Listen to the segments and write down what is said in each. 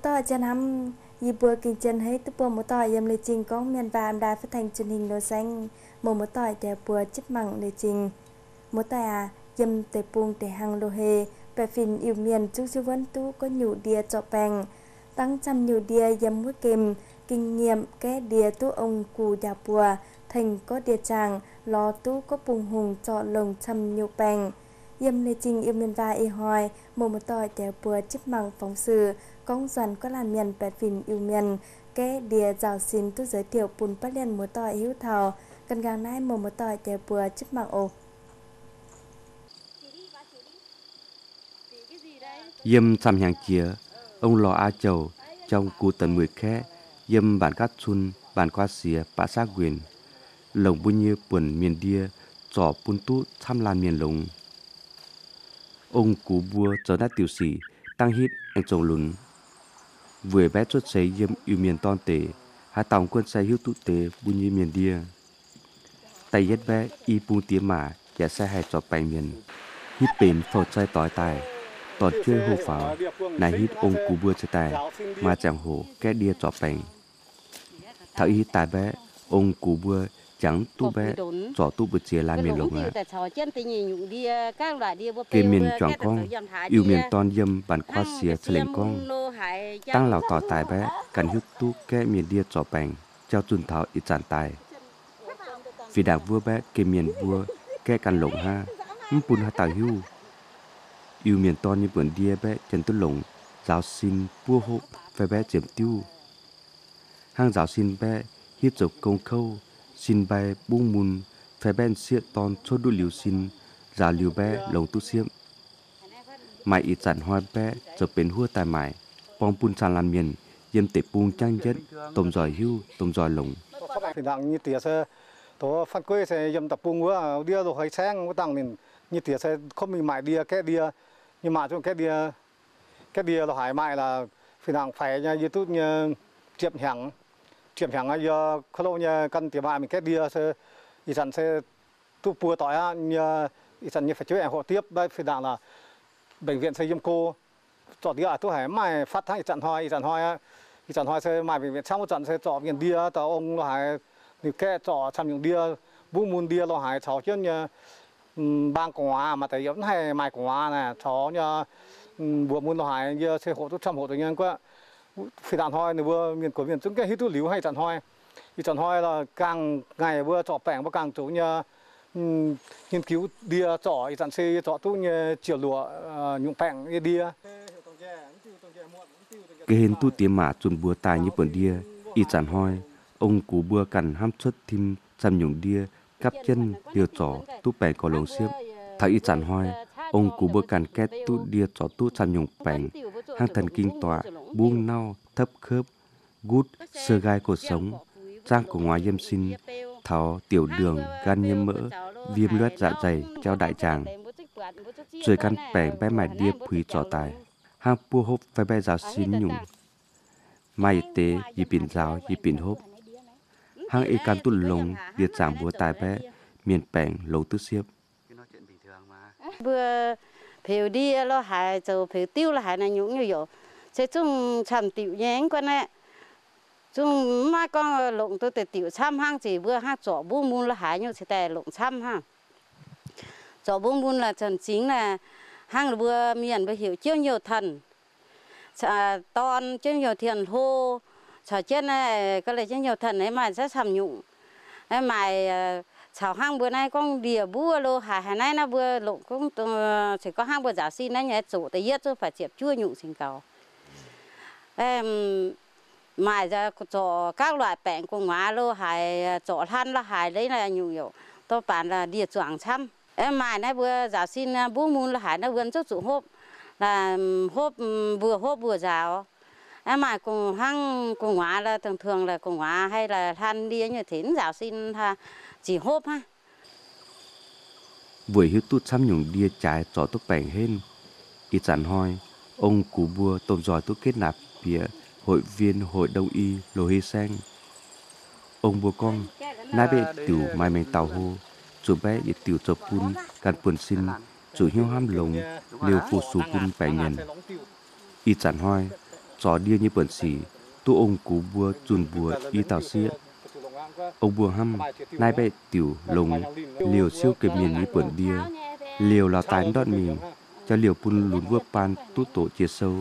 một tỏi chân hâm. Dì bữa kinh chân hết tức bữa một tỏi yếm lê trình có miền vàm đài phát thanh truyền hình nô xanh một một tỏi đè bùa chích mặn lê trình. Một tỏi à yếm tề buông tề hăng lô hề. Bè phìn yêu miền chúc chú vấn tu có nhủ đìa cho bèng tăng trăm nhủ đìa yếm mũi kìm. Kinh nghiệm cái đìa tu ông cù đà bùa. Thành có đìa chàng lo tu có bùng hùng cho lồng trăm nhủ bèng yếm nê trình yếm miền vai y hoài một một tỏi kéo bùa chấp măng phóng sự công dân có làn miền bẹt phìn yêu miền kế đìa giáo xin tôi giới thiệu bùn bắt liền một tỏi hữu thảo cần gàng nai một một tỏi kéo bùa chấp măng ổ Yêm xăm hàng chía ông lò A Chầu, trong cụ tần mười khe, yêm bản cát xuân, bản qua xìa, bã xác quyền. Lồng bu như buồn miền đia, trò bún tu thăm lan miền lồng. Ông cú bua trở nát tiểu sĩ, tăng hít anh chồng lún Vừa bé chốt giấy yếm yêu miền ton tể, hạ tòng quân xe hữu tụ tế bu như miền đia. Tay yết bé y bu tía mà, giả xe hai cho bành miền. Hít bền phật chai tỏi tài, tọt chơi hô pháo, nài hít ông cú bua chơi tài, mà chẳng hồ kẻ đia cho bành. Thảo y tài bé, ông cú bua chẳng tu bé trò tu bự chia la miền lồng á. Kê miền chọn con, yêu miền ton dâm bản khoa xìa lên con. Tăng lão tỏ tài bé, cần hút tu kê miền đia trò bành, trao tuần thảo ít giản tài. Vì đảng vua bé kê miền vua, kê cần lồng ha, mpun ha tàu hưu. Yêu miền ton như bươn đia bé chân tu lồng, giáo xin vua hộ, phải bé chiếm tiêu. Hang giáo xin bé, hít dọc công khâu, xin bay buông mùn phải bên xịa tòn cho đu liều xin, giả liều bé lồng tu xiêm. Mày ít giản hoa bé, cho bên hua tài mải. Bong pun sàn làm miền yếm tệ buông trang nhất tôm giỏi hưu tôm giỏi lồng. Thì đặng như tía sẽ tổ phát quê sẽ yếm tập buông hua đi rồi hay sáng có tăng mình như tía sẽ không mình mải đi cái đi nhưng mà trong cái đi cái đi là hải mại là phải đặng phải như tu như chậm hẳn chiếm hàng giờ khâu lâu nhà căn tiền bạc mình kết đi sẽ ý sản sẽ tu bùa tỏi á như ý sản như phải chơi hộ tiếp. Đây, phải đặng là bệnh viện xây dựng cô chọn ở à, tôi hải mai phát thang ý sản hoa ý sản hoa ý sản hoa sẽ mai bệnh viện xong một trận sẽ chọn viện đi tao ông lo hải thì cái chọn chăm những đi bu môn đi lo hải cháu chứ như ừ, bang quả mà thấy giống hay mai quả này cháu như ừ, bùa môn lo hải như sẽ hộ tôi trăm hộ tự nhiên quá phải đàn hoi này vừa miền của miền chúng cái hít liu hay đàn hoi thì đàn hoi là càng ngày vừa trọ bẻng và càng chủ nhà ừ, nghiên cứu đi trọ thì đàn xe trọ tu nhà chiều lúa nhung bẻng đi cái hình tu tiêm mà chuẩn bùa tài như bẩn đia y chản hoi ông cú bùa cần ham xuất thêm chăm nhung đia cắp chân điều trỏ tu bẻng có lồng xiếp thấy y chản hoi ông cú bơ càn két tu đia cho tu sàn nhung bèn hang thần kinh tọa buông nao, thấp khớp, gút, sơ gai cột sống. Trang của ngoài dâm sinh tháo tiểu đường, gan nhiễm mỡ, viêm loét dạ dày treo đại tràng. Rồi căn bèn bé mải đia quý trò tài. Hang pua hốp phải bé giáo xin nhung. Mai tế, y pin giáo, y pin hốp. Hang y can tu lồng điệt giảng búa tài bé, miền bèn lầu tư xiếp vừa phiếu đi lo hại rồi phiếu tiêu là hại là nhũng như vậy sẽ chung chăm tiểu nhánh quan ạ chung mà con lộng tôi để tiểu chăm hang chỉ vừa hang chỗ buông buông là hại như thế này lộng chăm ha chỗ buông buông là trần chính là hang vừa miền vừa hiểu chưa nhiều thần. À, ton chưa nhiều thiền hô chả trên này có lẽ chưa nhiều thần ấy mà sẽ sầm nhũng, ấy mà à, chào hang bữa nay con đìa bua lô hà hà nay nó vừa lộ cũng chỉ có hang bữa giả xin đấy nhé chủ tới yết chứ, phải chẹp chua nhụng xin cầu em mài ra chỗ các loại bệnh của ngã lô hải chỗ à, than là hải đấy là nhiều nhiều tôi bản là đìa chuẩn chăm em mài nay vừa giả xin à, bú môn là hải nó vừa chút chủ hộp, là hộp vừa hộp vừa rào em mài cùng hang cùng ngã là thường thường là cùng ngã hay là than đi như thế, giả xin tha chỉ hộp ha. Vừa hiếu tút xăm nhung đia trái cho tốt bảnh hên. Ít sản hoi, ông cú bua tôm giỏi tốt kết nạp phía hội viên hội đông y lô hy sen ông bùa con, nai bệ tiểu mai mình tàu hô, chủ bé y tiểu cho pun can puần xin, chủ hiếu ham lồng, liều phù sù pun bẻ nhận y chản hoi, trò đia như bẩn xỉ, tu ông cú bùa chun bùa y tàu xia ông bùa hâm, nai bẹ tiểu lùng liều siêu kịp miền như bẩn đia liều là tán đoạn mình cho liều pun lún vua pan tu tổ chia sâu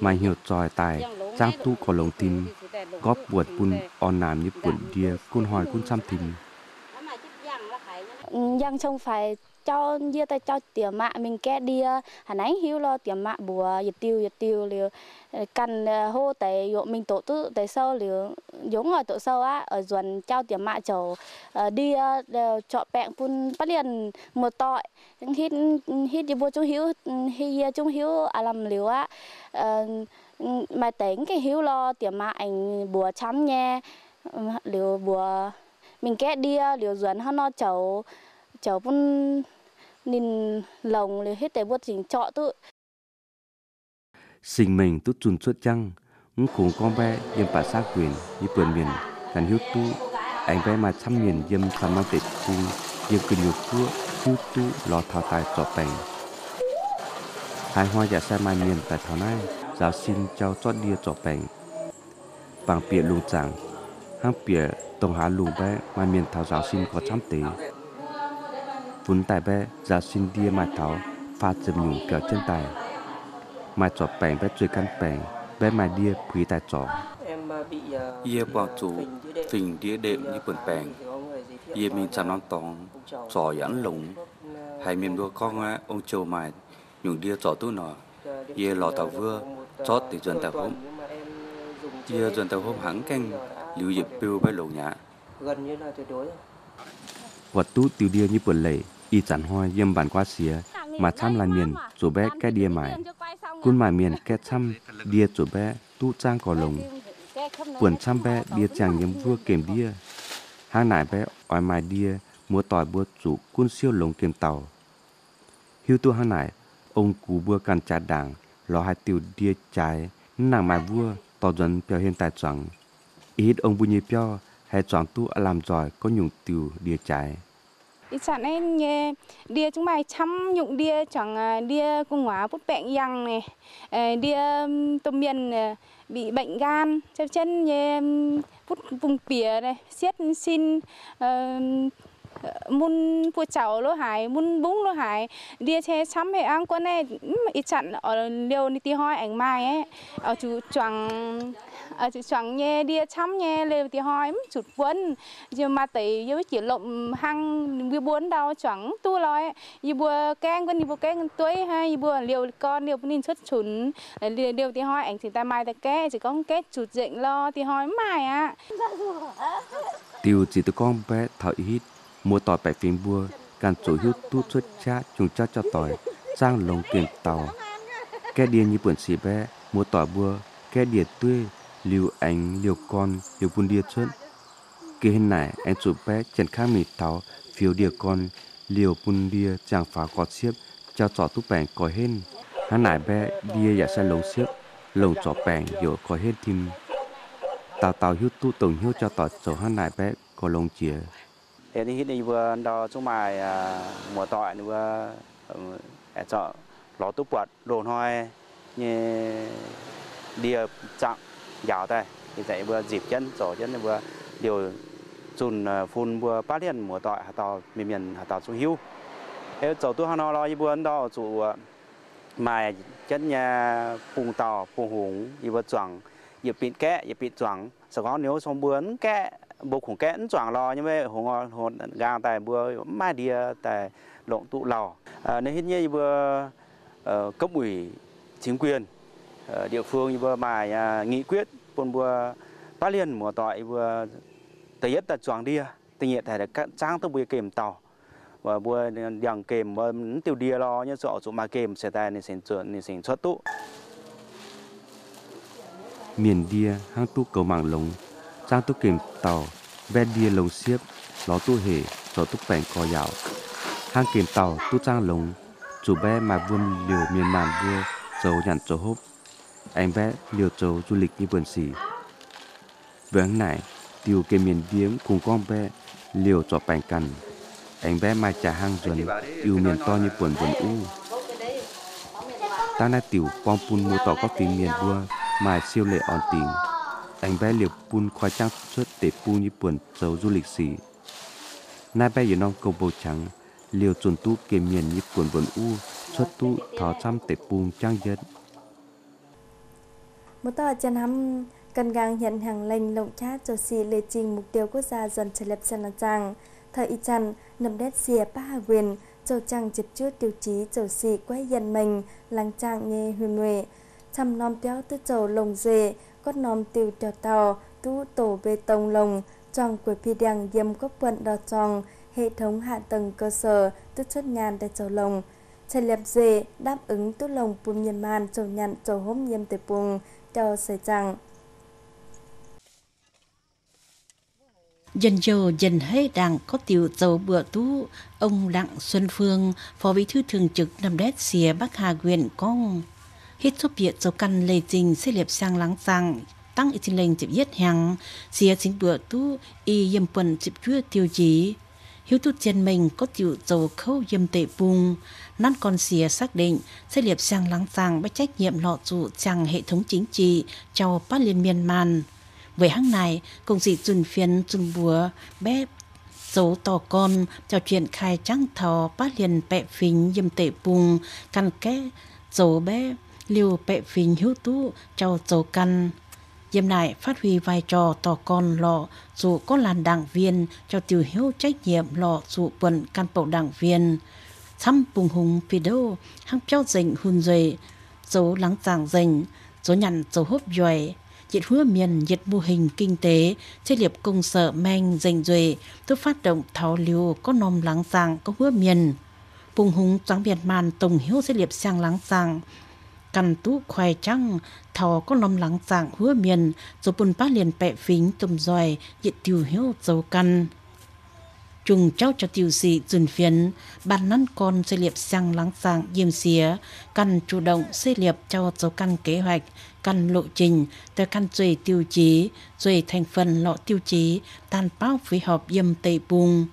mà hiểu tròi tài trang tu có lòng tin góp buồn pun on làm như bẩn đia cun hỏi cun xăm thìn dân không phải cho dia ta cho tiệm mạ mình kẻ đi à. hẳn ánh hiếu lo tiệm mạ bùa dịch tiêu dịch tiêu liều ờ, cần ờ, hô tại dụ mình tổ tư tại sau liều, giống ở tổ sau á, ở ruộng trao tiệm mạ chầu ờ, đi chọ bẹn phun bắt liền một tội hít hít đi vô trung hiếu hi trung hiếu à làm liều á. Mà tính cái hiếu lo tiệm mạ ảnh bùa chấm nha liều bùa mình kẽ đi ờ, liều ruộng hơn nó, cháu cháu vẫn nên lồng liều hết tại bút trình trọ tự. Sinh mình tốt chun suốt chăng? Cũng cùng con bé yếm bà xác quyền như vườn miền gắn hiếu tu. Anh bé mà trăm miền yếm sắm mang tết cùng yếm kinh nhục cua hiếu tu, lo thảo tài tỏ tành. Hai hoa giả sai mai miền tại thảo nai, giáo xin trao chót đia tỏ tành. Bằng biển lùng tràng hang bìa tổng hạ lùng bé mà miền thảo giáo sinh có trăm tỷ vốn tài bé giáo sinh đi mà thảo, pha chìm nhung kéo chân tài. Mai trọ bèn bé chơi căn bèn bé mai đi quý tài trọ. Ia bảo chủ phình đĩa đệm như quần bèn Ia mình chăm non tòng, trò dẫn lùng hay miền đua con á ông châu mài nhung đia trò tu nọ. Ia lò tàu vừa chót thì dần tàu hôm Ia dần tàu hôm hắn canh lưu dịp biêu bé lầu nhã. Gần như là tuyệt đối rồi. vật tu tiêu đia như bẩn lệ y chắn hoa yếm bản qua xía mà chăm là miền chỗ bé cái đia mài cun mài miền cái chăm đia chỗ bé tu trang cò lồng. Buồn chăm bé đia chàng yếm vua kèm đia hang nải bé ỏi mài đia mua tỏi bua chủ cun siêu lồng kèm tàu. Hiu tu hang nải ông cú bua can trả đảng lo hai tiêu đia trái nàng mài vua tỏ dần biểu hiện tài chẳng ít ông bu nhịp cho hay chọn tu làm giỏi có nhung tiêu địa trái ý chẳng em nghe đia chúng mày chăm nhụng đia chẳng à, đia cung hóa bút bệnh yang này ờ, đia tôm miền ờ, bị bệnh gan chân chân nghe bút vùng pìa này xiết xin uh, mun phụ cháu lô hải mun búng lô hải. Đi che chăm hệ ăn quân này ít chặn ở liều đi tí hoi ảnh mai ấy ở chú choàng à, chị chẳng nhé đi chăm nhé liều thì hỏi chút quân nhưng mà tới với chỉ lộng hăng như buồn đau chẳng tu loi. Như bùa keng quân như bùa keng tuổi hay như bùa liều con liều nên xuất chún ờ, liều thì hỏi hoi ảnh thì ta mai ta ké chỉ có kết chụt dịnh lo. Thì hỏi mai á tiêu chỉ từ con bé thợ hít mua tỏi bảy phim bùa, càng chủ hữu tu xuất cha chúng cha cho tỏi sang lồng kiềm tàu. Kẻ điên như buồn xì bé mua tỏi bùa kẻ điên tươi liều ánh liều con liều bun đia chân kia hình này, anh chụp bé chân kha mì tàu phiếu địa con liều bun đia chẳng phá có xiếp cho trò tu bèn có hên hắn nải bé đia giả xe lồng xiếp lồng trò bèn dỗ có hết tim tàu tàu hiếu tu tổng hiếu cho tỏi chỗ hắn nải bé có lồng chìa. Thế thì hiện vừa đo chung mài à, mùa tỏi vừa ừ, chọn chợ túp quạt bọt đồn hoi như đia chặng giàu tay thì dạy vừa dịp chân rồi chân vừa điều chun ờ, phun vừa phát hiện mùa tỏi hà tàu miền miền hà tàu xuống hưu. thế chỗ tôi hà nội lo như vừa đó chủ ờ, mài chân nhà phùng tàu phùng hùng như vừa chuẩn dịp bị kẽ dịp bị chuẩn sau đó nếu xong bướn kẽ bộ khủng kẽn choàng lò như vậy hồ ngon hồ gà tại bữa mai đi tại lộn tụ lò à, ờ, nên hết như vừa uh, cấp ủy chính quyền Ờ, địa phương vừa bài à, nghị quyết buôn vừa phát liên mùa tội vừa tây nhất là choàng đi tình hiện thể là trang tôi vừa kèm tàu và vừa dòng kèm tiêu đia lo như sợ chỗ mà kèm sẽ tài nên sinh chuẩn nên sinh xuất tụ. Miền đia hang tu cầu mạng lồng trang tu kèm tàu ve đia lồng xiếp ló tu hề cho tu bèn cò dạo. Hang kèm tàu tu trang lồng chủ bé mà vươn liều miền màn vua dầu nhặn chỗ hốp anh vẽ liều trâu du lịch như vườn xỉ. Với nải này tiêu kê miền viếng cùng con bé liều cho bành cằn anh bé mai trà hang dần yêu miền to như quần vườn u. Ta na tiểu pom pun mua tỏ có tìm miền đua mài siêu lệ on tình anh bé liều pun khoai trang xuất để pu như vườn trâu du lịch xỉ. nai bé dưới non cầu bầu trắng, liều chuẩn tu kê miền như vườn vườn u xuất tu thọ trăm tệ pun trang dân một tờ chân hâm cần gang hiện hàng lệnh lộng chát cho xì lê trình mục tiêu quốc gia dần trở lập chân là chàng thời y chăn nằm đét xìa ba hà quyền, cho chàng chụp chút tiêu chí cho xì quay dân mình, làng chàng nghe huyền nguyện chăm nom téo tư châu lồng dê cốt nom tiêu tèo tàu tu tổ bê tông lồng trong của phi đằng dâm góp quận đò tròn hệ thống hạ tầng cơ sở tư chất nhàn tại chầu lồng. Trần lập Dê đáp ứng tốt lồng bùm nhân man chầu nhận chầu hôm nhiêm tề bùng cho sợi rằng Dần dầu dần hết đảng có tiểu dầu bữa tú, ông Đặng Xuân Phương, Phó Bí thư Thường trực Nam Đét Xìa Bắc Hà huyện Công. Hết số biệt dầu căn lê trình sẽ liệp sang lắng sang, tăng ý trình lệnh chịp yết hàng, xìa chính bữa tú, y yêm quần chịp chưa tiêu chí. Hiếu tu chân mình có chịu dầu khâu yêm tệ bùng, năn con xìa xác định sẽ liệp sang lắng sang với trách nhiệm lọ trụ chẳng hệ thống chính trị cho bát liên miên man. Với hãng này, công sĩ dùn phiên dùn búa bé dấu tò con cho chuyện khai trắng thò bát liền bẹ phình dâm tệ bùng căn kế dấu bé liều bẹ phình hiếu tú cho dấu căn. Dìm nại phát huy vai trò tỏ con lọ dù có làn đảng viên cho tiểu hiếu trách nhiệm lọ dù quần căn bộ đảng viên. Thăm bùng hùng phi đô, hăng cho dành hùn dày, dấu lắng giảng dành, dấu nhận dấu hốp dòi, diệt hứa miền diệt mô hình kinh tế chế liệp công sở men dành duệ tôi phát động tháo liều có nom lắng giảng có hứa miền bùng hùng trắng biệt màn tổng hiếu chế liệp sang lắng giảng, căn tú khoai trăng thò có nòm lắng dạng hứa miền rồi bùn bá liền bẹ phính tùm dòi diện tiêu hiếu dấu căn. Trùng cháu cho tiêu sĩ dùn phiền, bàn nắn con xây liệp sang lắng dạng diêm xía cần chủ động xây liệp cho dấu căn kế hoạch, căn lộ trình tới căn duy tiêu chí duy thành phần lọ tiêu chí tan bao phối hợp diêm tây bùng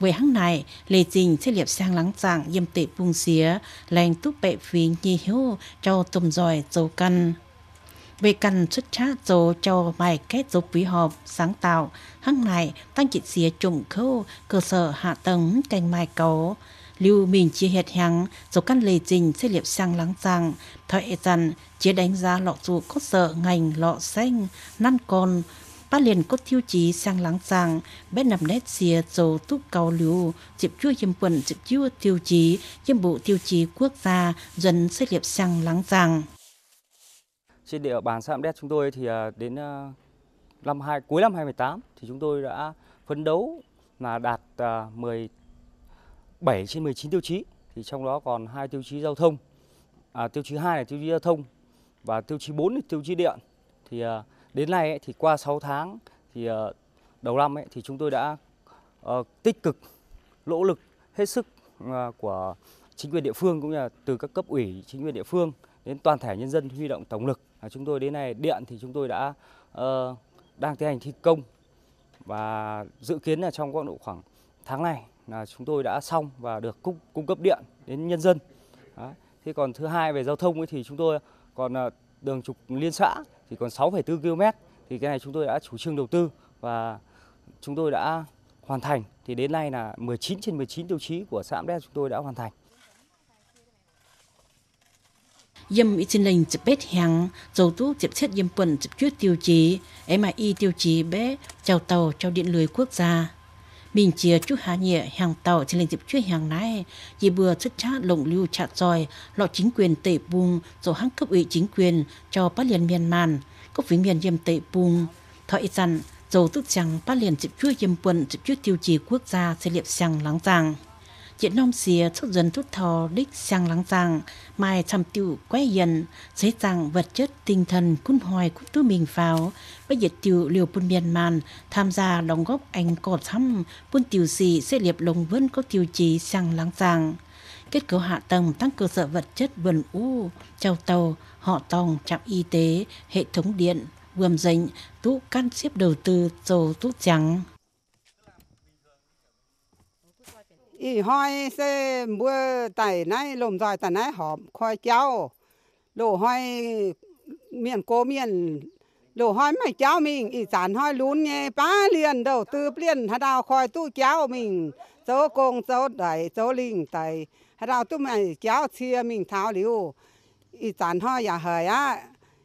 với hãng này, lê trình sẽ liệp sang lắng sang yêm tệ buông xía lành túc bệ phí nhi hiếu cho tùm giỏi dấu căn về cần xuất chát dấu cho bài kết dấu quý họp sáng tạo hãng này tăng trị xía trùng khâu cơ sở hạ tầng cành mai cầu. Lưu mình chia hệt hàng dấu căn lề trình sẽ liệp sang lắng rằng thoại rằng chia đánh giá lọ dù có sợ ngành lọ xanh, năn con ba liền có tiêu chí sang lắng sang bé nằm nét xìa dầu túc cầu lưu dịp chua dâm quần dịp chua tiêu chí dâm bộ tiêu chí quốc gia dần xây liệp sang lắng sang trên địa bàn xã Đét chúng tôi thì à, đến à, năm hai cuối năm 2018 thì chúng tôi đã phấn đấu là đạt à, 17 trên 19 tiêu chí. Thì trong đó còn hai tiêu chí giao thông à, tiêu chí 2 là tiêu chí giao thông và tiêu chí 4 là tiêu chí điện. Thì đến nay ấy, thì qua 6 tháng thì ờ, đầu năm ấy, thì chúng tôi đã uh, tích cực nỗ lực hết sức uh, của chính quyền địa phương cũng như là từ các cấp ủy chính quyền địa phương đến toàn thể nhân dân huy động tổng lực À, chúng tôi đến nay điện thì chúng tôi đã uh, đang tiến hành thi công và dự kiến là trong khoảng độ khoảng tháng này là chúng tôi đã xong và được cung, cung cấp điện đến nhân dân. Đấy. Thế còn thứ hai về giao thông ấy thì chúng tôi còn uh, đường trục liên xã thì còn 6,4 km thì cái này chúng tôi đã chủ trương đầu tư và chúng tôi đã hoàn thành thì đến nay là 19 trên 19 tiêu chí của xã Đen chúng tôi đã hoàn thành. yếm ít trên lệnh chụp bết hàng dầu tú chụp xét yếm quần chụp chuyết tiêu chí MI tiêu chí bé chào tàu chào điện lưới quốc gia mình chia chú hạ nhẹ hàng tàu trên lên dịp chưa hàng này dì bừa chất chát lộng lưu chạ roi lọ chính quyền tệ bung rồi hãng cấp ủy chính quyền cho bát liền miền màn cấp ủy miền diêm tệ bung thọ rằng dầu tức rằng bát liền dịp chưa diêm quân, dịp chưa tiêu chí quốc gia sẽ liệp sang lắng rằng chuyện nông xìa xuất dân thúc thò đích sang lắng rằng mai chăm tiêu quay dần, dễ dàng vật chất tinh thần cún hoài của tư mình vào. Bây giờ tiêu liều bún miền màn tham gia đóng góp anh cột thăm bún tiêu xì sẽ liệp lồng vân có tiêu chí sang lắng rằng kết cấu hạ tầng tăng cơ sở vật chất vườn u, trao tàu, họ tòng, trạm y tế, hệ thống điện vườn dành, tụ can xếp đầu tư, dầu tú trắng อีห้อยเส้บัวไต่ไหนลมซอยแต่ไหนหอมคอยเจ้าโลห้อยเมียนโกเมียนโลห้อยไม่เจ้ามิงอีสานห้อยลุ้นไงป้าเลียนเดาตือเปลี่ยนฮะดาวคอยตู้เจ้ามิงโจโกงโจไดโจลิงไตฮะดาวตู้ไม่เจ้าเชียมิงเท้าหลิวอีสานห้อยอย่าเหยอะ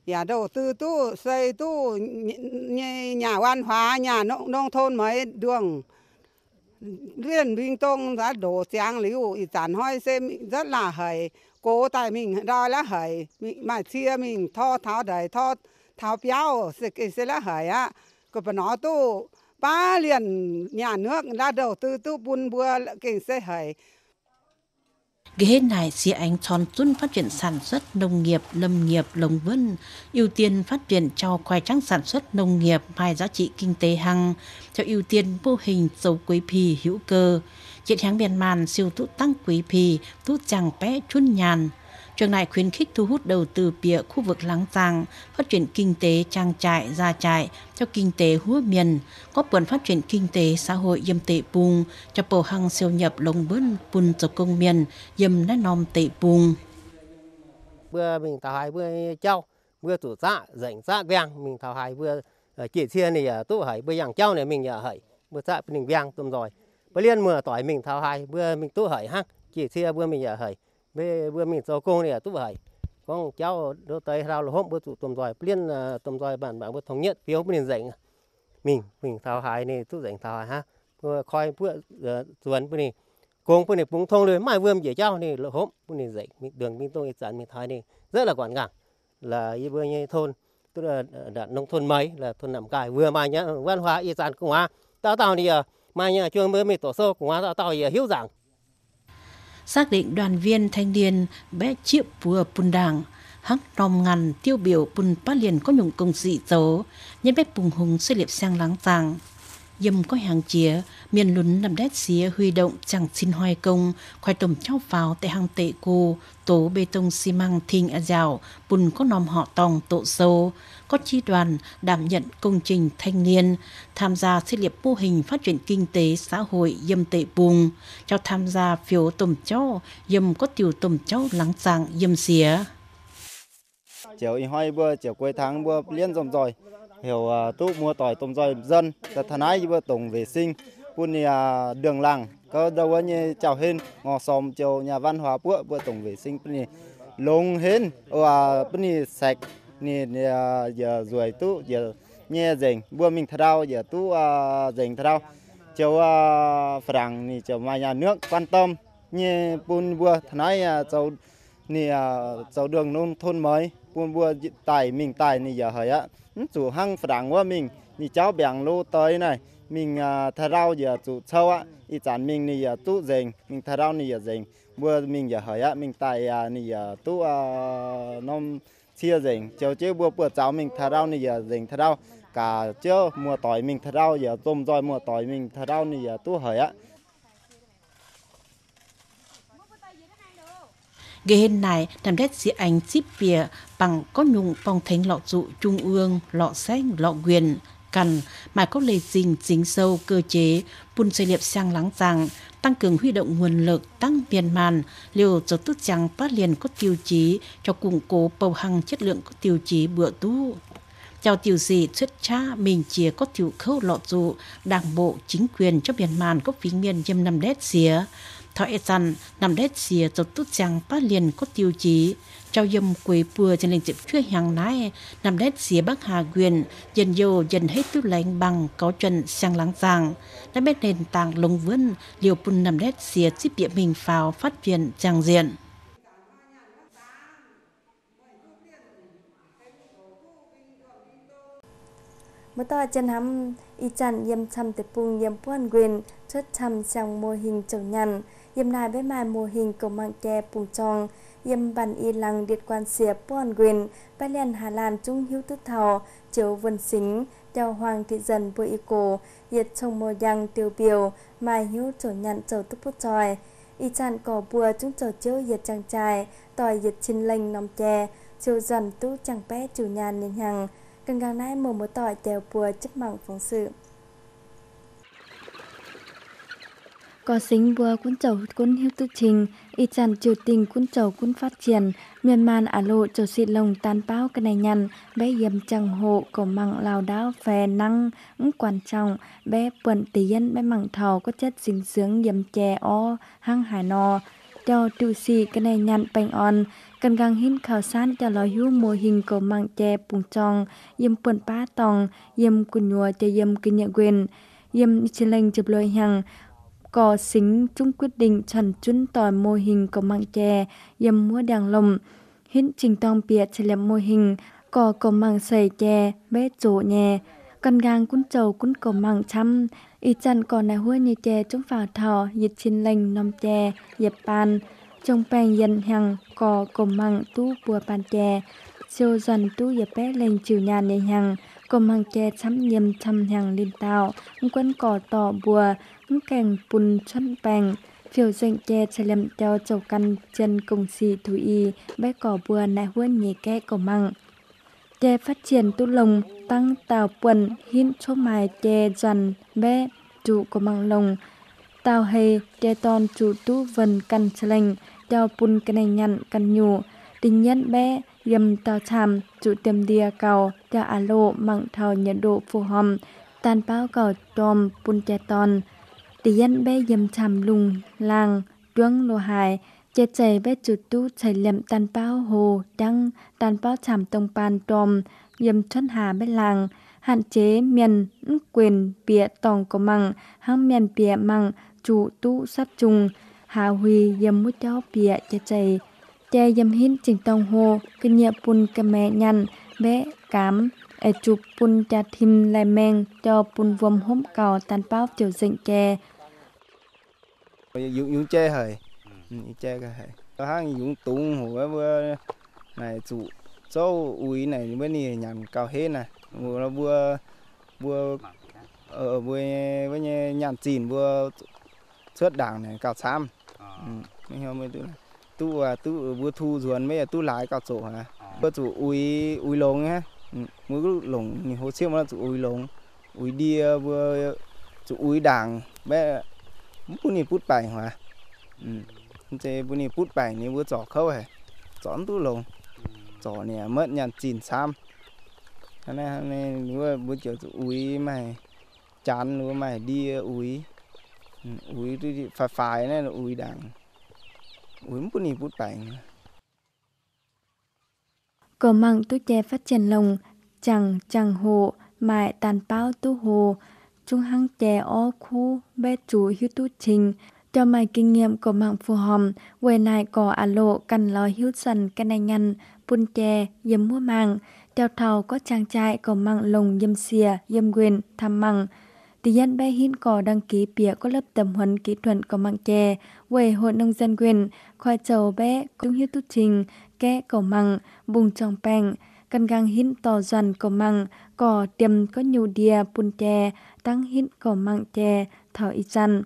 อย่าโดตื้อตู้ใส่ตู้เนี่ยหญ้าวันฟ้าหญ้านงนงทนไหมดวง liên minh tông đã đổ sáng liu, ý sản hỏi xem rất là hời. Cố tại mình đòi là hời. Mà chia mình tho tháo đầy tho tháo béo sẽ sẽ là hời á. Có phải nói tu, ba liền nhà nước ra đầu tư tu buôn bua kinh sẽ hời. Ghế này sẽ ánh tròn tuân phát triển sản xuất nông nghiệp, lâm nghiệp, lồng vân, ưu tiên phát triển cho khoai trắng sản xuất nông nghiệp hai giá trị kinh tế hăng, cho ưu tiên mô hình dầu quý pì hữu cơ. Chuyện hàng miền màn siêu tụ tăng quý pì, tụ chẳng bé chun nhàn. Trường này khuyến khích thu hút đầu tư bịa khu vực láng giang, phát triển kinh tế trang trại, gia trại cho kinh tế húa miền, góp phần phát triển kinh tế xã hội dâm tệ bùng cho bầu hăng siêu nhập lồng bướn bùn dọc công miền dâm nát nom tệ bùng. Bữa mình thảo hai bữa châu, bữa tủ xã, rảnh xã vàng, mình thảo hai bữa ờ, chỉ chia này ờ, tụ hỏi bữa dạng châu này mình ờ, hỏi bữa xã mình vàng tôm rồi. Bữa liên mưa tỏi mình thảo hai bữa mình tụ hỏi ha, chỉ chia bữa mình hỏi bê bữa mình cho cô này tú vậy con cháu đôi tới rau là hôm bữa tụ tầm rồi liên à, tầm rồi bản bản bữa thống nhất phiếu mình dạy. Mình mình thảo hài này tú dạy thảo hài ha. Coi bữa tuần à, bữa này, cùng bữa này cũng thông rồi mai vừa dễ cháu này là hôm bữa này dạy. Đường mình tôi dẫn mình thay này, rất là quản gàng. Là y bữa như thôn, tức là à, nông thôn mấy là thôn nằm cài vừa mai nhá, văn hóa y sản cũng hóa tao tao thì mai nhà trường mới mình tổ sơ cũng hóa tao tao hiểu rằng xác định đoàn viên thanh niên bé triệu vừa bùn đảng, hắc nòm ngàn tiêu biểu bùn phát liền có nhung công dị dấu nhân bé bùng hùng xây liệp sang láng giang dầm có hàng chía miền lún nằm đét xía huy động chẳng xin hoài công. Khoai tổng chao pháo tại hàng tệ cô, tố bê tông xi măng thinh a dạo bùn có nòm họ tòng tổ sâu. Có chi đoàn đảm nhận công trình thanh niên, tham gia xây liệp mô hình phát triển kinh tế xã hội dâm tệ bùng cho tham gia phiếu tổng cháu dầm có tiểu tổng cháu lắng sàng dâm xía chiều y hoài bữa chiều cuối tháng bữa liên dòng rồi hiểu à, tu mua tỏi tôm rồi dân ta thân ái bữa tổng vệ sinh quân nhà đường làng, có đâu như chào hên, ngò xóm chiều nhà văn hóa bữa bữa tổng vệ sinh bún lông hên và bún sạch nè à, giờ rồi tu giờ nghe dành bữa mình thao giờ tu à, dành thao chiều phẳng thì chiều mà nhà nước, quan tâm như buôn vừa thân ái cháu nè cháu đường nông thôn mới buôn vừa tài, mình tài nè giờ hỏi á chủ hăng phẳng của mình thì cháu bèn lô tới này. Mình à, thao giờ chủ sâu á ý chán mình thì giờ tu dành mình thao nè giờ dành bữa mình giờ hỏi á mình tài à, thì giờ tu nông chia dành chiều chứ bữa bữa cháu mình thà rau thì giờ dành rau, cả chưa, mùa tỏi mình thao giờ tôm rồi mùa tỏi mình thao nè giờ tu hỏi á. Ghê hên này nằm đét dị ảnh xíp bìa bằng có nhung phong thánh lọ dụ trung ương, lọ sách, lọ quyền, cần mà có lề dình dính sâu cơ chế bùn xây liệp sang lắng rằng tăng cường huy động nguồn lực tăng miền màn liều cho tức chẳng phát liền có tiêu chí cho củng cố bầu hằng chất lượng có tiêu chí bữa tu chào tiểu gì xuất cha mình chia có tiểu khâu lọ dụ đảng bộ chính quyền cho miền màn có phí miền dâm năm đét xía thoại rằng nằm đét xìa cho tốt chẳng ba liền có tiêu chí. Trao dâm quê bừa trên lĩnh dịp chưa hàng nái, nằm đét xìa bắc hà quyền dần dầu dần hết tư lệnh bằng có chân sang láng giang đã biết nền tảng lồng vươn, liều bùn nằm đét xìa tiếp địa mình phào phát triển trang diện. Mới tòa chân hắm, y chăn yếm chăm tế bùng yếm buôn quyền chất thăm trong mô hình trồng nhằn, yếm nài với mài mô hình cầu mạng kè bùng tròn, yếm bàn y lăng điệt quan xìa buôn quyền bài liền Hà Lan, trung hữu tức thảo, chiếu vân xính đeo hoàng thị dân bùi y cổ, yết trồng mô yang tiêu biểu mai hữu trổ nhằn, chầu tức bút tròi, y chăn cỏ bùa chúng chầu chiếu, yết trang trai tỏi yết chín lênh nòng chè chiều dần tú chẳng bé chủ nhà nên hằng. Gần gần nay, mùa mùa tỏi chèo bùa chấp mạng phóng sự. Có sinh vừa cuốn chầu cuốn hiếu tư trình, y chăn triều tình cuốn chầu cuốn phát triển. Miền man ả lộ chầu xịt lồng tàn bao cái này nhằn. Bé yếm chẳng hộ cổ măng lào đáo phè năng cũng quan trọng. Bé bận tiền bé măng thầu có chất dinh dưỡng yếm chè, o, hăng hải nò cho trụ sĩ cái này nhằn bánh on. Cần găng hin khảo sát cho lo hữu mô hình cổ măng chè bùng tròn. Yếm bận ba tòng, yếm cùn nhùa cho yếm kinh nhẹ quyền. Yếm chỉ lệnh chụp lời hàng có xính chung quyết định trần chun tòi mô hình có mạng chè dầm mua đàng lồng. Hiện trình toàn bịa chỉ làm mô hình có có mạng sầy chè, bé chỗ nhẹ cần gang cún trầu cún có mạng chăm y chẳng còn này hua như chè trong phà thọ dịch chín lành nôm chè dẹp bàn. Trong bèn dân hàng có có mạng tu bùa bàn chè, siêu dần tu dẹp bé lên chiều nhà nề hàng có mang che chăm nhầm chăm hàng lên tàu quân cỏ tỏ bùa kèng bùn chân bèng phiêu doanh che chạy lầm cho chầu căn chân cùng xì thú y. Bé cỏ bùa nại huân nhì kẽ cổ măng. Che phát triển tu lồng, tăng tàu quần hin cho mài che dần bé trụ của măng lồng. Tàu hề che ton trụ tu vần căn lành cho bùn cái này nhặn căn nhủ. Tình nhân bé yam tàu cham chủ tem dia cầu cho alo măng thầu nhiệt độ phù hợp tan bao cầu tôm pun che ton tỷ dân bé yam cham lùng làng tuông lô hài che chạy bé chuột tu chạy lệm tan bao hồ đăng, tan bao cham tông pan tôm yam chân hà bé làng hạn chế miền quyền bịa tòng của măng hăng miền bịa măng chủ tu sát trùng hà huy yếm mút cháu bịa che chạy chế yếm hin trình tông hồ kinh nghiệm bùn kà mẹ nhăn bé cám ở chụp pun cha thim lai meng cho pun vôm hôm cầu tan bao tiểu dịnh chè dùng dùng chè hời dùng chè cái hời có hàng dùng tung hồ vừa này chủ châu uy này bên này nhàn cao hết này vừa là vừa vừa ở vừa với nhàn chìn vừa xuất đảng này cao sam mấy hôm mới tu tu à tu vừa thu ruồn mấy tu lái cao chỗ hả? Vừa chủ uy uy lông á. Mỗi lúc lồng hồ siêu mà chủ uy lồng. Uy đi vừa chủ uy đảng. Bé bún ni bút bài hả? Ừ thế bún ni bút bài ni vừa chỏ khâu hả? Chọn tu lồng. Chỏ nè mất nhàn chín sam. Thế này này vừa bữa chiều chủ uy mày chán nữa mày đi uy uy đi phải phải này là uy đảng uy bút Cờ măng tu che phát triển lồng, chẳng chẳng hộ, mại tàn bao tu hồ, chung hăng chè o khu, bé chú hiếu tu trình, cho mày kinh nghiệm của mạng phù hòm, quê này có à lộ cần lo hiếu sần cái này nhăn, bun chè, dâm mua mạng, theo thầu có trang trại có mạng lồng dâm xìa, dâm quyền, tham mạng, Tỷ dân bé hin có đăng ký bịa có lớp tầm huấn kỹ thuật có mạng chè, về hội nông dân quyền, khoai chầu bé, cũng hiếu tu trình, kẽ cầu măng, bùng trong bèng, căn gang hin tỏ dần cầu măng, cỏ tiềm có nhiều đìa bùn chè, tăng hin cầu măng chè, thở y chăn.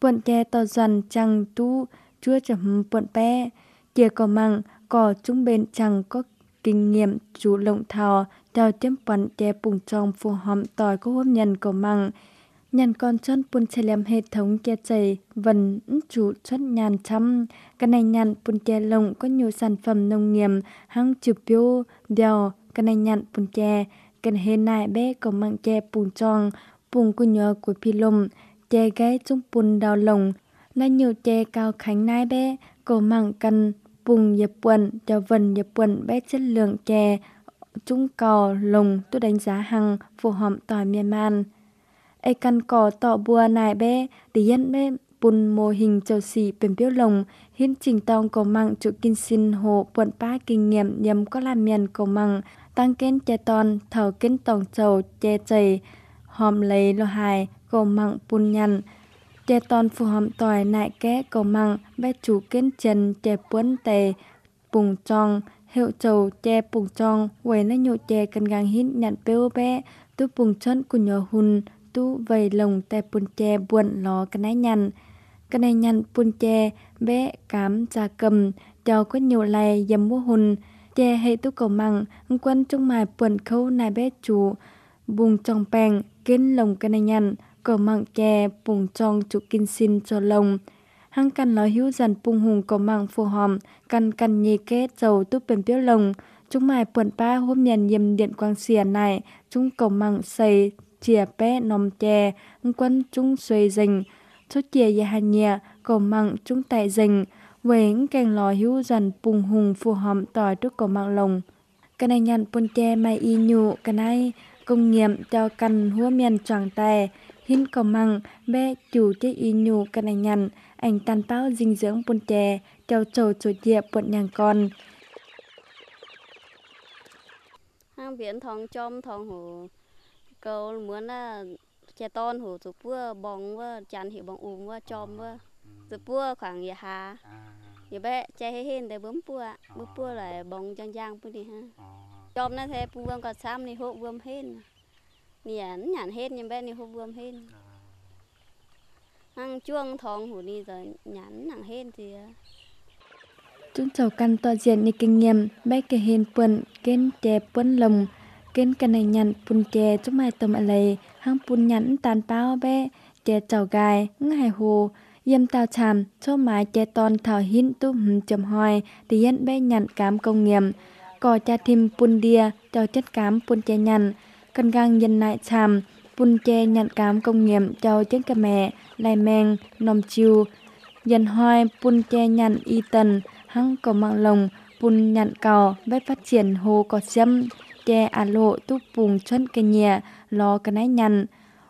Bùn chè tỏ dần chẳng tu, chưa chấm bùn bé, kia cầu măng, cỏ trung bên chẳng có kinh nghiệm chủ lộng thảo đào tiêm bắn chè bùng trong phù hợp tỏi có hôm nhân cầu măng. Nhàn con chân bùn chè lem hệ thống chè chảy vần chủ xuất nhàn chăm. Cái này nhàn bùn chè lồng có nhiều sản phẩm nông nghiệp hăng chụp biêu đèo. Cái này nhàn bùn chè. Cái hệ này bé có măng chè bùng tròn, bùng của nhờ của phi lồng. Chè gáy trong bùn đào lồng. Là nhiều chè cao khánh nai bé, có măng cần bùng dập quần, cho vần dập quần bé chất lượng chè chung cò lồng tôi đánh giá hằng, phù hợp, tỏi, miền man. Ai căn cò, tọ, bùa nài bê để dân bê, bùn, mô hình, châu xì bền biếu lồng hiến trình tông cầu măng chủ kinh sinh, hồ, quận ba, kinh nghiệm nhằm có làm miền, cầu măng, tăng kén chè ton thầu kén tổng châu chè chày hòm lấy lo hài, cầu măng, bùn nhằn chè ton, phù hợp, tỏi, nại ké, cầu măng bé chủ kén chân chè buôn tề, bùng tròn hiệu chầu che bùng tròn quầy nó nhộ che cần gang hít nhận bêu bé tu bùng chân của nhỏ hùn tu vầy lồng tè bùn che buồn lò cái nái nhằn cái này nhằn bùn che bé cám trà cầm cho có nhiều lầy dầm mua hùn che hệ tu cầu măng quân trong mài buồn khâu nài bé chủ bùng trong bèn kín lồng cái này nhằn cầu mặn che bùng trong chủ kinh xin cho lồng hăng căn nói hữu dần bùng hùng cầu mạng phù hòm căn căn nhì kết dầu túp bền biếu lồng. Chúng mài buồn ba hôm nhàn yếm điện quang xìa này chúng cầu mạng xây chìa bé nòm chè quân chúng xuê dình số chìa ya hà nhẹ cầu mạng chúng tại dình về càng lò hữu dần bùng hùng phù hòm tỏi trước cầu mạng lồng. Cái này nhận bún chè mai y nhụ cái này công nghiệm cho căn hua miền tròn tè hín cầu măng bé chủ chế y nhụ cái này nhận anh tan bao dinh dưỡng bún chè cho trầu chủ diệp bột nhàng con. Hang biển thong chom thong hồ câu muốn là chè ton hồ tụ bữa bong bữa chăn hiệu bong ùm bữa chom bữa tụ bữa khoảng giờ hà. Giờ bé chè hết hết để bướm bữa bữa bữa lại bong giang giang bữa đi ha. Chom nó thế bữa còn sam này hộ bướm hết nhàn nhàn hết nhưng bé này hộ bướm hết hang chuông thong hủ đi rồi nhắn nặng hên thì ờ. chúng cháu căn tòa diện như kinh nghiệm, bé kể hên quần kên chè bận lồng, kên cái này nhận pun chè chúng mày tầm ở lầy hang pun nhẫn tàn bao bé, chè chảo gài ngay hồ. Yếm tao chàm, cho mái chè ton thảo hin tu hùm chầm hoài, thì yên bé nhận cám công nghiệm. Cò cha thêm pun đia cho chất cám pun chè nhận cần gang dân lại chàm bún chè nhận cám công nghiệm cho chất cà mẹ lai men nòm chiu dân hoài bún chè nhận y tần hăng có mạng lồng bùn nhận cầu, vết phát triển hồ có châm chè à lộ túc bùng chân cây nhẹ lo cái nái nhận.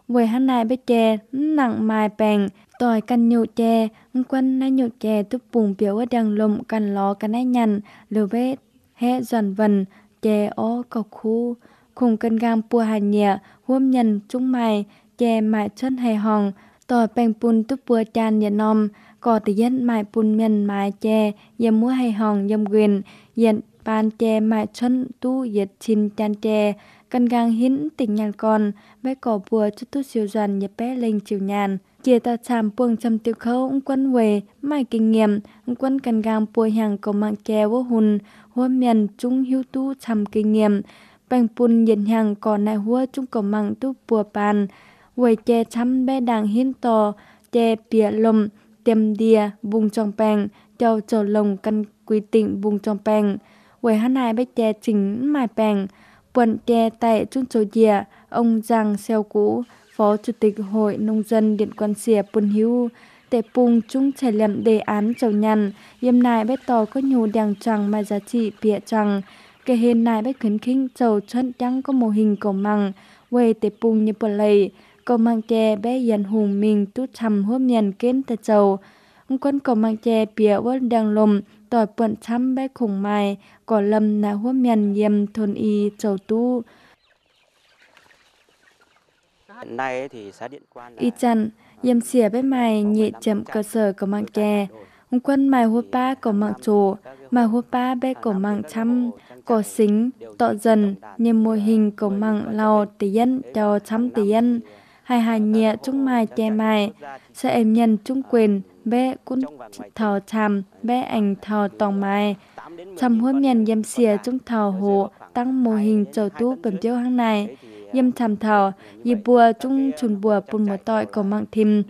với hắn này bếp chè nặng mài bèng tỏi căn nhụ chè quân nái nhụ chè túc bùng biểu ở đằng lùm căn lo cái nái nhằn lưu vết hé dần vần chè ó cầu khu cùng cân gam pua hà nhẹ hôm nhân chung mày chè mại chân hề hòn tòa bèn bùn tu bùa chan nhẹ nom có tự dân mại bùn miền mại chè yếm mua hề hòn yếm quyền. Yếm bàn chè mại chân tu yết chín chan chè. Cần gang hiến tình nhàn con bé cỏ bùa chút tu siêu dần yếp bé lên chiều nhàn. Chia ta chạm buông chăm tiêu khâu ông quân về mai kinh nghiệm. Ông quân cần gang bùa hàng cầu mạng chè vô hùn. Hôm miền trung hiếu tu chăm kinh nghiệm bằng bùn nhìn hàng còn nai hua chung cầu măng tu bùa bàn quầy chè chăm bé đàng hiến tò chè bìa lùm tiêm đìa bung trong bèng cho trầu lồng căn quy tịnh bung trong bèng quầy hắn hai bé chè chính mài bèng quần chè tại trung châu dìa, ông Giang Xeo Cũ Phó Chủ tịch Hội Nông dân Điện Quan Xìa Bùn Hiếu. Tệ bùng chung trải lệm đề án trầu nhằn yêm nài bé tò có nhiều đèn trăng mà giá trị bịa trăng kể hên nài bách khuyến khích chầu chân chẳng có mô hình cổ măng quầy tệ bung như bờ lầy. Cầu mang chè bé dần hùng mình tu chăm hôm nhận kiến tờ châu quân cầu mang chè bịa vẫn đang lùm tỏi bận chăm bé khủng mai có lâm là hôm nhận yếm thôn y châu tu. Hiện nay thì xã Điện Quan y chăn yếm xỉa bé mày nhị chậm cơ sở cầu mang chè quân mài hô ba cổ mạng chủ mài hô ba bê cổ mạng chăm cổ xính, tọ dần như mô hình cổ mạng lao tỷ dân, cho chăm tỷ dân. Hai hai nhẹ chung mai che mai sẽ em nhân chung quyền bê cũng thò chăm bê ảnh thò tòng mai. Chăm hôn nhân dâm xìa chung thò hộ tăng mô hình trầu tu bẩm tiêu hàng này. Dâm chăm thảo y bùa chung chùn bùa bùn một tội cổ mạng thìm.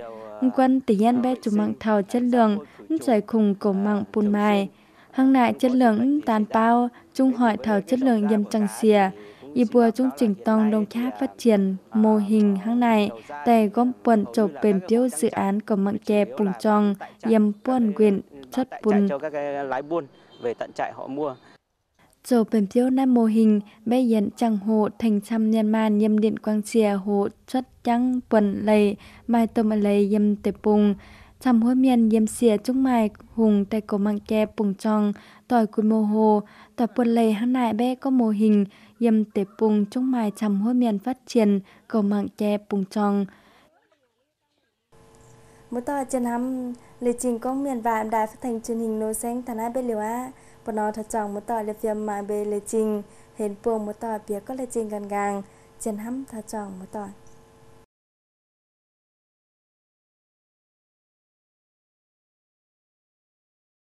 Quân tỷ nhân bé chủ mạng thảo chất lượng giải khùng cổ mạng bùn mai hàng nại chất lượng tàn bao chung hỏi thảo chất lượng dâm trăng xìa y bùa chung chỉnh tông đồng chá phát triển mô hình hàng này tại gom quần chụp bền tiêu dự án của mạng chè bùng tròn yếm buôn quyền chất bùn cho các cái lái buôn về tận trại họ mua. Dầu bền tiêu năm mô hình bé dẫn chẳng hộ thành trăm nhân man yếm điện quang xìa hộ chất trắng quần lầy mai tôm lầy yếm tệp bùng chăm hối miền yếm xìa chung mai, hùng tại cổ mạng chè bùng tròn, tỏi cùi mô hồ. Tỏi buồn lầy hàng nại bé có mô hình, yếm tệp bùng chung mai chăm hối miền phát triển, cổ mạng chè bùng tròn. Một tòa chân hăm lê trình có miền vạn đài phát thanh truyền hình nô xanh thà nai bê liều á bọn nó thật trọng một tòa lê phim mà bê lê trình hẹn buông một tòa bia có lê trình gần gang chân hăm thật trọng một tòa